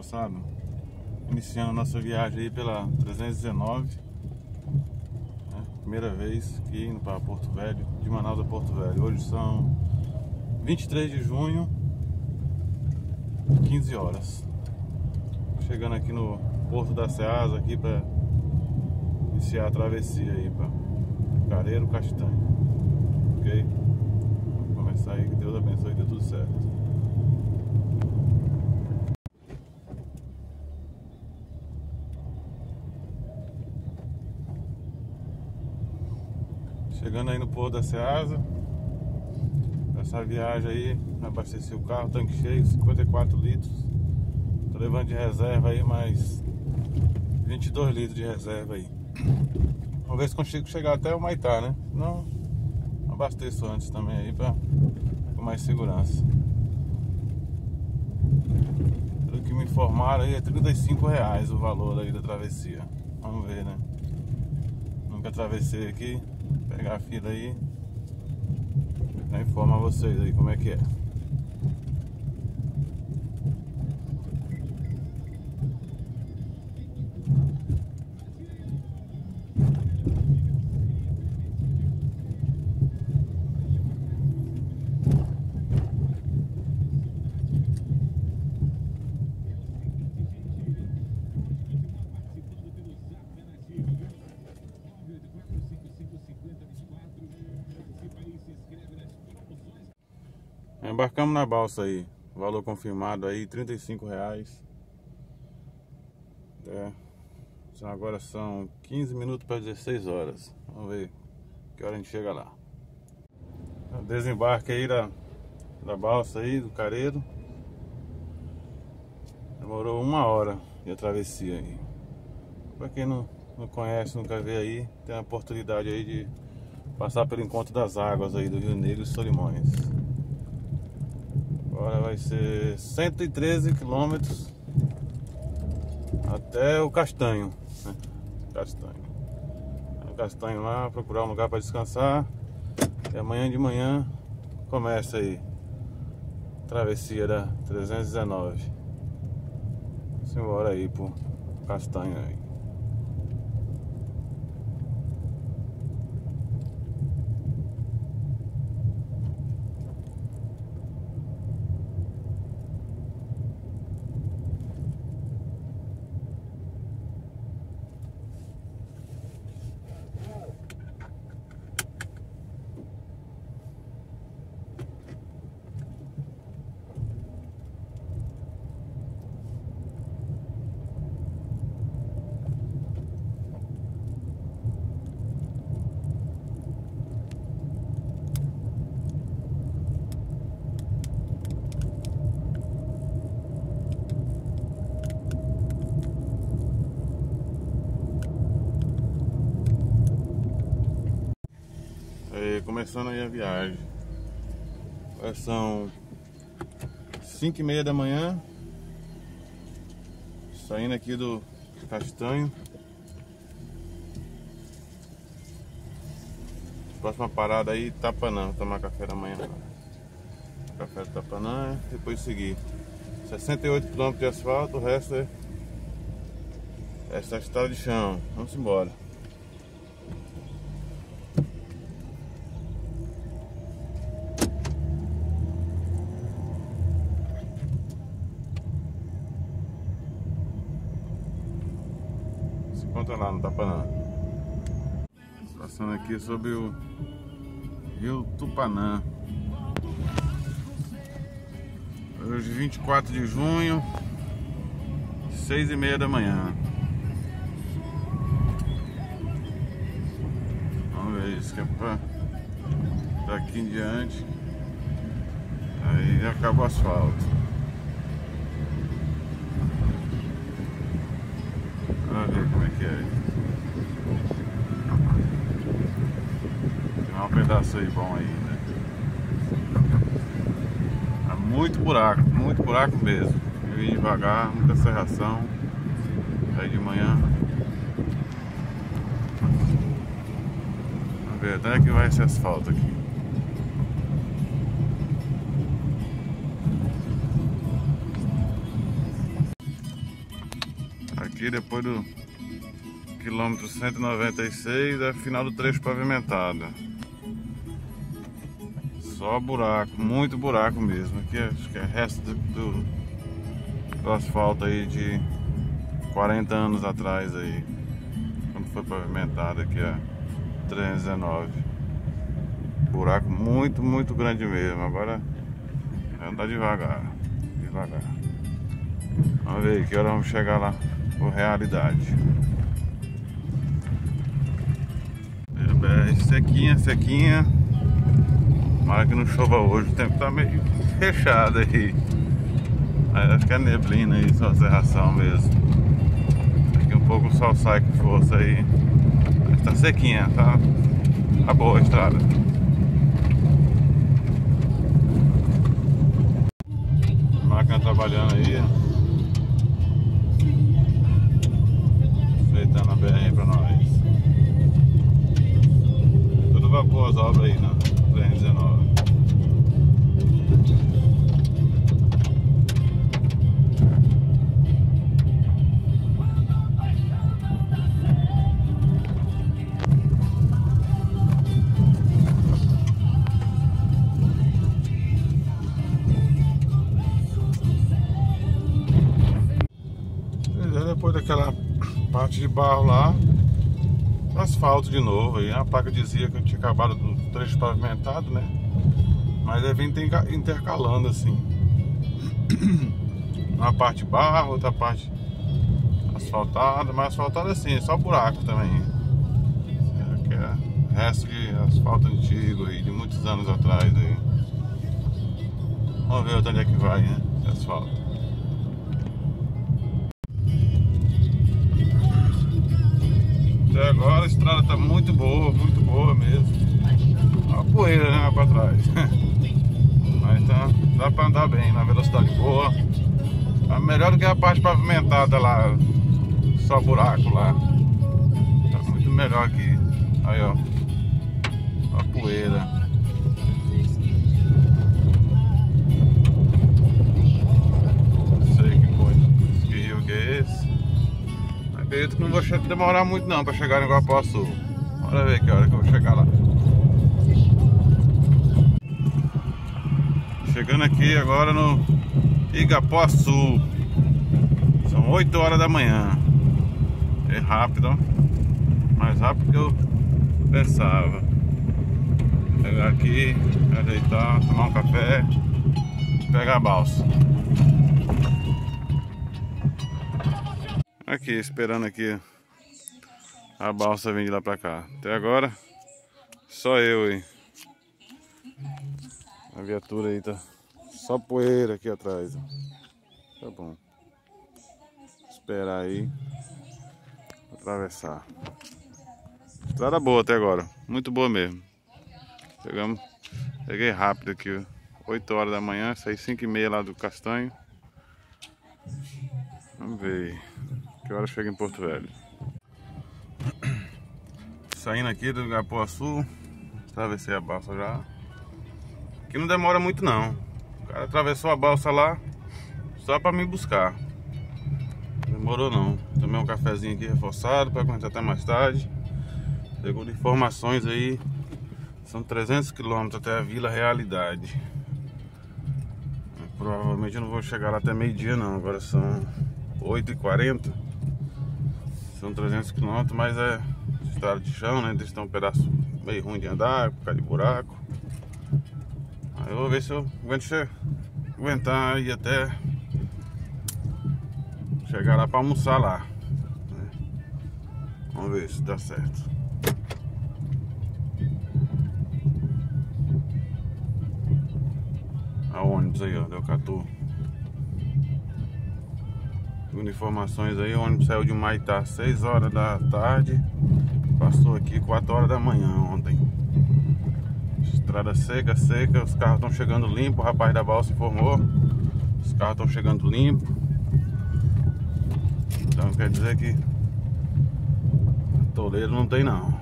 moçada? Iniciando nossa viagem aí pela 319 né? Primeira vez que indo para Porto Velho, de Manaus a Porto Velho Hoje são 23 de junho 15 horas Chegando aqui no Porto da Ceasa aqui para iniciar a travessia aí para Careiro Castanho Ok? Vamos começar aí, que Deus abençoe e dê tudo certo Chegando aí no Porto da Ceasa Essa viagem aí Abasteci o carro, tanque cheio 54 litros. Tô levando de reserva aí mais 22 litros de reserva aí. Vamos ver se consigo chegar até o Maitá, né? Não abasteço antes também aí pra com mais segurança. Pelo que me informaram aí é 35 reais o valor aí da travessia. Vamos ver, né? Nunca atravessei aqui pegar a fila aí pra informar vocês aí como é que é. Na balsa aí. Valor confirmado aí, 35 reais. É. Agora são 15 minutos para 16 horas. Vamos ver que hora a gente chega lá. Desembarque aí da, da balsa aí, do careiro. Demorou uma hora de travessia aí. Para quem não, não conhece, nunca vê aí, tem a oportunidade aí de passar pelo encontro das águas aí do Rio Negro e Solimões. Agora vai ser 113 quilômetros até o Castanho. Né? Castanho. O Castanho lá, procurar um lugar para descansar. E amanhã de manhã começa aí. Travessia da 319. Vamos embora aí pro Castanho aí. Aí, começando aí a viagem. São 5 e meia da manhã. Saindo aqui do Castanho. Próxima parada aí, Tapanã. tomar café da manhã. Café do Tapanã, depois seguir. 68 km de asfalto, o resto é essa estrada de chão. Vamos embora. No Tapanã. Passando aqui sobre o Rio Tupanã. Hoje 24 de junho, 6 e meia da manhã. Vamos ver isso que é pra daqui em diante. Aí acaba o asfalto. Ver como é que é. Tem um pedaço aí bom aí, né? É muito buraco, muito buraco mesmo. Eu vim devagar, muita serração. Aí de manhã. Vamos ver até que vai esse asfalto aqui. aqui depois do quilômetro 196 é final do trecho pavimentado. Só buraco, muito buraco mesmo. Aqui acho que é resto do, do, do asfalto aí de 40 anos atrás aí. Quando foi pavimentado aqui a 319. Buraco muito, muito grande mesmo. Agora é andar devagar. Devagar. Vamos ver que hora vamos chegar lá por realidade. É, sequinha, sequinha. Tomara que não chova hoje, o tempo tá meio fechado aí. Mas acho que é neblina aí, só serração mesmo. Daqui um pouco o sol sai com força aí. Mas tá sequinha, tá, tá boa a estrada. A máquina trabalhando aí. Feitando a BR pra nós. Tudo vapor as obras aí, né? Parte de barro lá, asfalto de novo. Aí a placa dizia que eu tinha acabado do trecho pavimentado, né? Mas aí vem intercalando assim. Uma parte barro, outra parte asfaltada, mas asfaltada assim, só buraco também. É, que é resto de asfalto antigo aí, de muitos anos atrás aí. Vamos ver onde é que vai, né? Asfalto. Até agora a estrada tá muito boa, muito boa mesmo. A poeira, né, pra trás. Mas tá, dá pra andar bem, na velocidade boa. Tá melhor do que a parte pavimentada lá, só buraco lá. Tá muito melhor aqui. Aí, ó. A poeira. Acredito que não vou demorar muito não para chegar em Guapuaçu. Bora ver que hora que eu vou chegar lá. Chegando aqui agora no Igapuaçu. São 8 horas da manhã. É rápido, ó. Mais rápido que eu pensava. Pegar aqui, ajeitar, tomar um café, pegar a balsa. Aqui, esperando aqui a balsa vir de lá pra cá. Até agora, só eu aí. A viatura aí tá só poeira aqui atrás. Ó. Tá bom. Esperar aí. Atravessar. Estrada boa até agora. Muito boa mesmo. Pegamos. Peguei rápido aqui. 8 horas da manhã. Saí 5 e meia lá do Castanho. Vamos ver. Que chega em Porto Velho. Saindo aqui do Igapuaçu. Atravessei a balsa já. Aqui não demora muito não. O cara atravessou a balsa lá só para me buscar. Demorou não. Tomei um cafezinho aqui reforçado para aguentar até mais tarde. Segundo informações aí, são 300 quilômetros até a Vila Realidade. Provavelmente eu não vou chegar lá até meio-dia não. Agora são 8h40. São 300 km, mas é estrada de chão, né? Deixa um pedaço meio ruim de andar, por causa de buraco. Aí eu vou ver se eu aguento aguentar ir até chegar lá para almoçar lá. Né? Vamos ver se dá certo. A ônibus aí, ó, deu 14. Segundo informações aí, o ônibus saiu de Maitá 6 horas da tarde, passou aqui 4 horas da manhã ontem. Estrada seca, seca, os carros estão chegando limpos, o rapaz da balsa informou. Os carros estão chegando limpos. Então quer dizer que Toledo não tem não.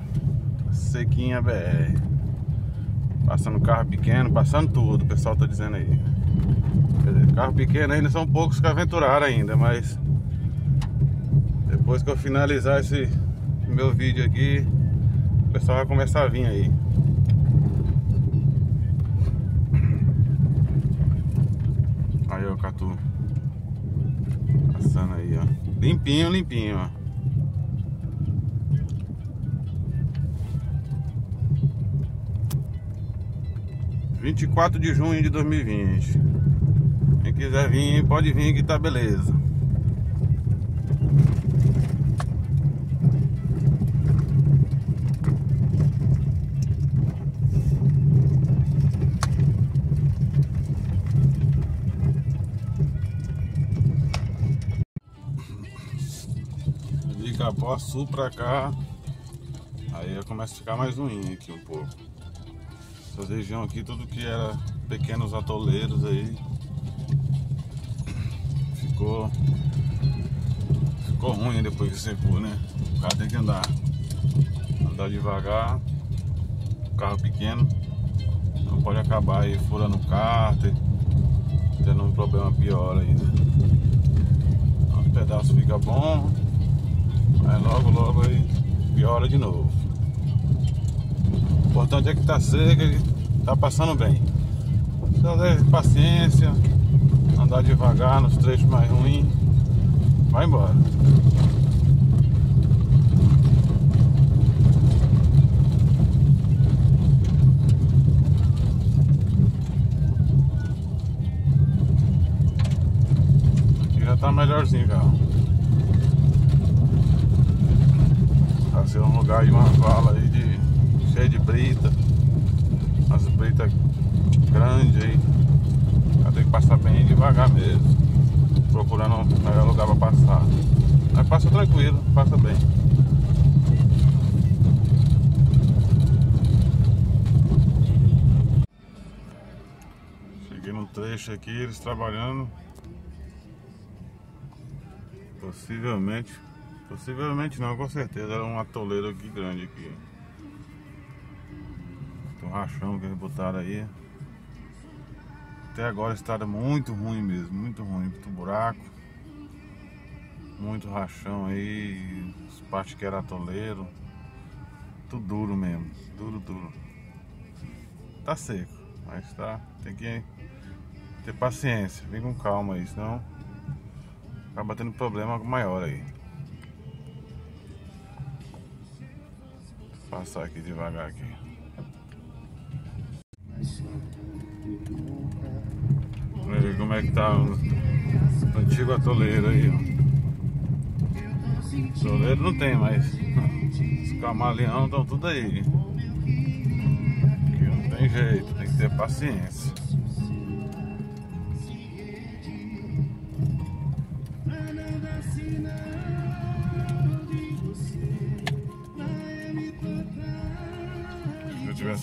Sequinha BR. Passando carro pequeno, passando tudo, o pessoal tá dizendo aí. Dizer, carro pequeno ainda são poucos que aventuraram ainda, mas Depois que eu finalizar esse meu vídeo aqui, o pessoal vai começar a vir aí. Aí, ó, Catu. Passando aí, ó. Limpinho, limpinho, ó. Vinte de junho de dois mil e vinte. Quem quiser vir, pode vir que tá beleza. Sul pra cá Aí eu começo a ficar mais ruim aqui um pouco Essa região aqui, tudo que era pequenos atoleiros aí Ficou Ficou ruim depois que secou, né? O carro tem que andar Andar devagar Carro pequeno Não pode acabar aí furando o carro Tendo um problema pior aí, né? Então, o pedaço fica bom Aí logo, logo aí piora de novo. O importante é que tá seco e tá passando bem. Só ter paciência, andar devagar nos trechos mais ruins, vai embora. Tá melhorzinho o ser um lugar de uma vala aí de, cheio de brita. As britas grandes aí. Ela tem que passar bem devagar mesmo. Procurando um melhor lugar para passar. Mas passa tranquilo, passa bem. Cheguei no trecho aqui, eles trabalhando. Possivelmente Possivelmente não, com certeza. Era um atoleiro aqui grande aqui. Tem um rachão que eles botaram aí. Até agora a estrada é muito ruim mesmo, muito ruim, muito buraco. Muito rachão aí, as partes que era atoleiro. Tudo duro mesmo, duro, duro. Tá seco, mas tá, tem que ter paciência, vem com calma aí, senão acaba tendo problema maior aí. Passar aqui devagar aqui. Vamos ver como é que tá o antigo atoleiro aí. Atoleiro não tem mais. Os camaleão estão tudo aí. Aqui não tem jeito, tem que ter paciência.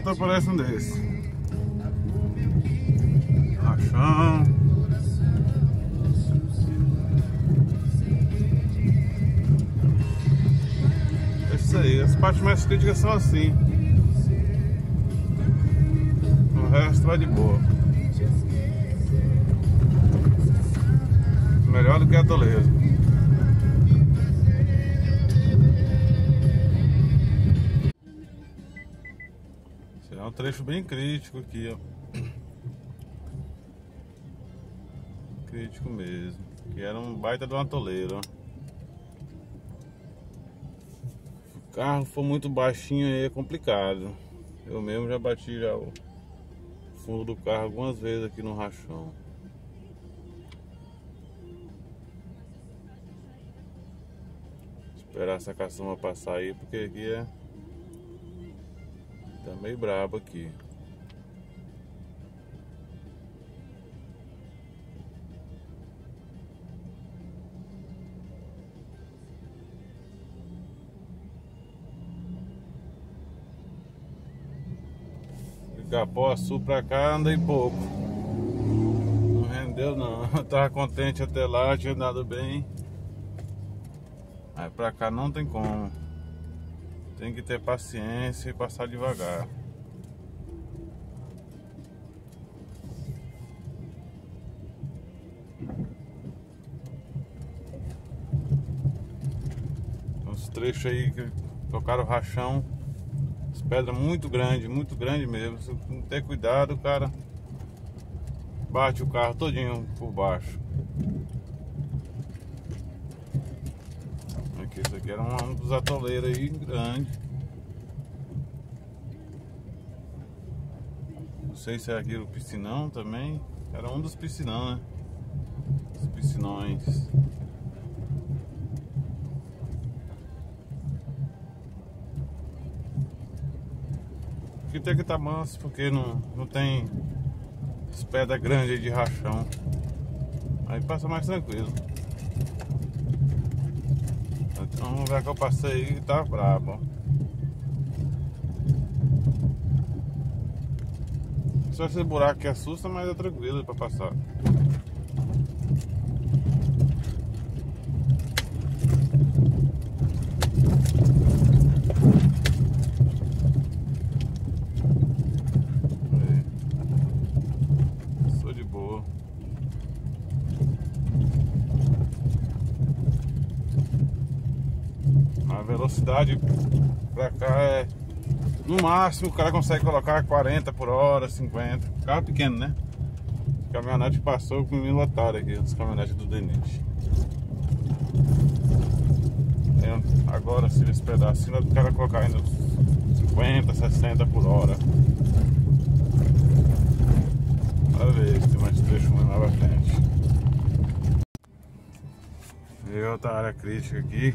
outra aparece um desse. Rachão. É isso aí, as partes mais críticas são assim. O resto vai de boa. Melhor do que a Toledo. Trecho bem crítico aqui, ó. Crítico mesmo. Que era um baita de um atoleiro, ó. o carro for muito baixinho aí é complicado. Eu mesmo já bati já o fundo do carro algumas vezes aqui no rachão. Esperar essa caçamba passar aí, porque aqui é. Tá meio brabo aqui. Capó Sul pra cá andei pouco. Não rendeu não. Eu tava contente até lá, tinha andado bem. Aí pra cá não tem como. Tem que ter paciência e passar devagar. Os trechos aí que tocaram rachão pedra muito grande, muito grande mesmo. Se não ter cuidado, o cara bate o carro todinho por baixo. Era um, dos atoleiros aí grande. Não sei se é aquilo piscinão também. Era um dos piscinão, né? Os piscinões. Aqui tem que estar tá manso porque não, não tem as pedras grandes de rachão. Aí passa mais tranquilo. Então o lugar que eu passei tá brabo. Só esse buraco que assusta, mas é tranquilo para passar. Velocidade pra cá é. No máximo o cara consegue colocar 40 por hora, 50. Carro pequeno, né? A caminhonete passou com o lotado aqui, as caminhonetes do Denite. Agora se esse pedacinho o cara colocar ainda 50, 60 por hora. Pra ver se tem mais trecho mais pra frente. E outra área crítica aqui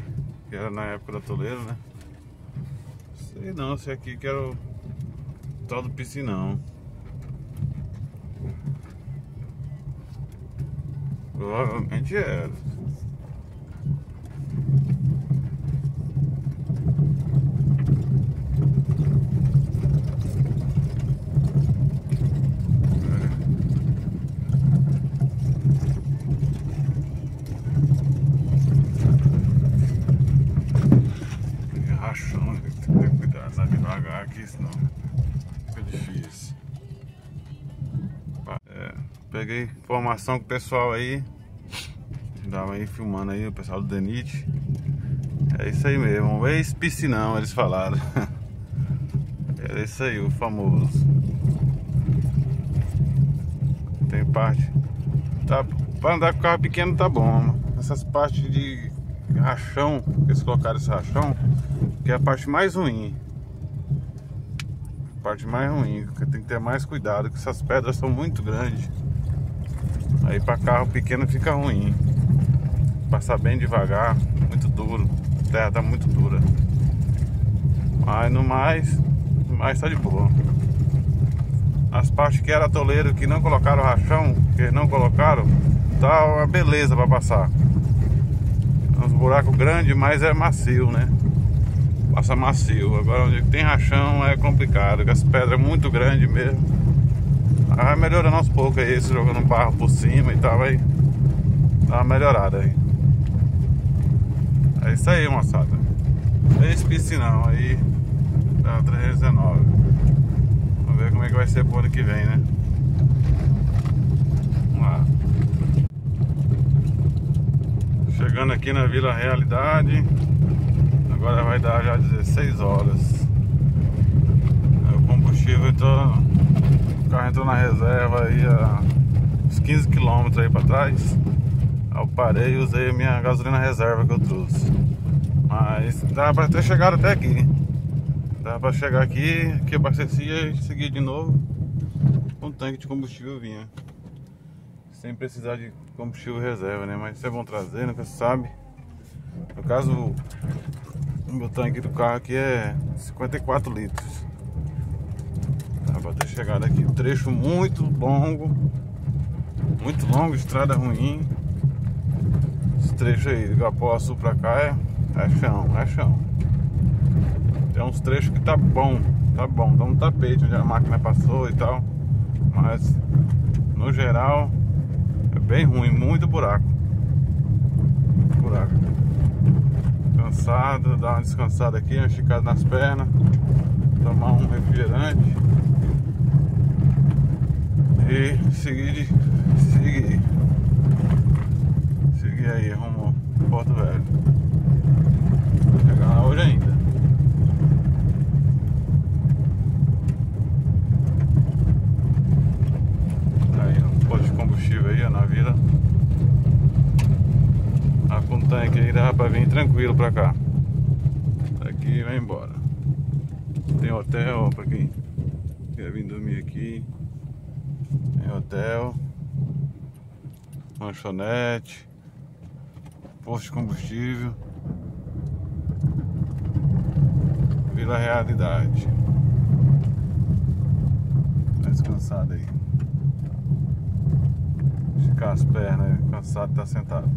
que era na época da Toledo, né? Sei não se aqui que era o tal do piscinão. Provavelmente era. Informação com o pessoal aí. Tava aí filmando aí o pessoal do Denite. É isso aí mesmo, ex-piscinão, eles falaram. É isso aí, o famoso. Tem parte. Tá, pra andar com carro pequeno tá bom. Essas partes de rachão, eles colocaram esse rachão, que é a parte mais ruim. A parte mais ruim, tem que ter mais cuidado, que essas pedras são muito grandes. Aí para carro pequeno fica ruim. Passar bem devagar, muito duro. A terra tá muito dura. Mas no mais, no mais tá de boa. As partes que era toleiro que não colocaram rachão, que não colocaram, tá uma beleza para passar. Uns buracos grandes, mas é macio, né? Passa macio. Agora onde tem rachão é complicado, com as pedras muito grandes mesmo. Vai melhorando aos poucos aí, jogando barro por cima e tal, vai dar uma melhorada aí. É isso aí, moçada. Esse piscinão aí da 319. Vamos ver como é que vai ser pro ano que vem, né? Vamos lá. Chegando aqui na Vila Realidade. Agora vai dar já 16 horas. O combustível então o carro entrou na reserva aí a uns 15 km aí pra trás. Eu parei e usei a minha gasolina reserva que eu trouxe. Mas dá pra ter chegado até aqui. Dá pra chegar aqui, que abastecia e seguir de novo com o tanque de combustível vinha. Sem precisar de combustível reserva, né? Mas isso é bom trazer, nunca se sabe. No caso, o meu tanque do carro aqui é 54 litros. Dá pra ter chegado aqui. Um trecho muito longo. Muito longo, estrada ruim. Esse trecho aí, do Gapó Sul pra cá é, é chão, é chão. Tem uns trechos que tá bom, tá bom. Tá um tapete onde a máquina passou e tal. Mas, no geral, é bem ruim, muito buraco. Buraco. Cansado, dar uma descansada aqui, uma esticada nas pernas. Tomar um refrigerante. E seguir, seguir. Seguir aí, rumo Porto Velho. Vou chegar lá hoje ainda. Aí, um posto de combustível aí, ó, na vila. Ah, com tanque aí dá pra vir tranquilo pra cá. Daqui vai embora. Tem hotel pra quem quer vir dormir aqui. Tem hotel. Lanchonete. Posto de combustível. Vila Realidade. Tá descansado aí. Esticar as pernas, cansado de estar sentado.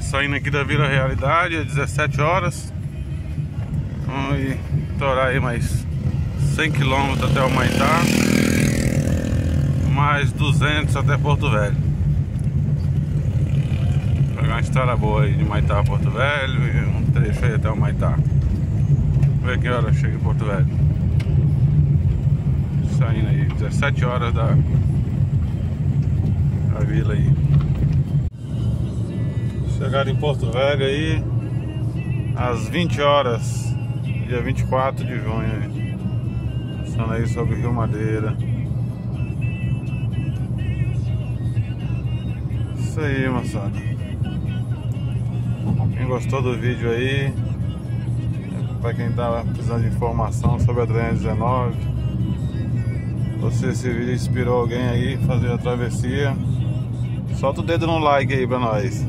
Saindo aqui da Vila Realidade, é 17 horas. Vamos torar aí mais 100 km até o Maitá. Mais 200 até Porto Velho. Pegar uma estrada boa aí de Maitá a Porto Velho e um trecho aí até o Maitá. Vamos ver que hora chega em Porto Velho. Saindo aí, 17 horas da, da vila aí. Chegaram em Porto Velho aí às 20 horas, dia 24 de junho. Passando aí sobre o Rio Madeira. Isso aí, moçada. Quem gostou do vídeo aí, para quem tava precisando de informação sobre a 319, ou se esse vídeo inspirou alguém aí fazer a travessia, solta o dedo no like aí pra nós.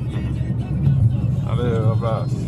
Valeu, abraço.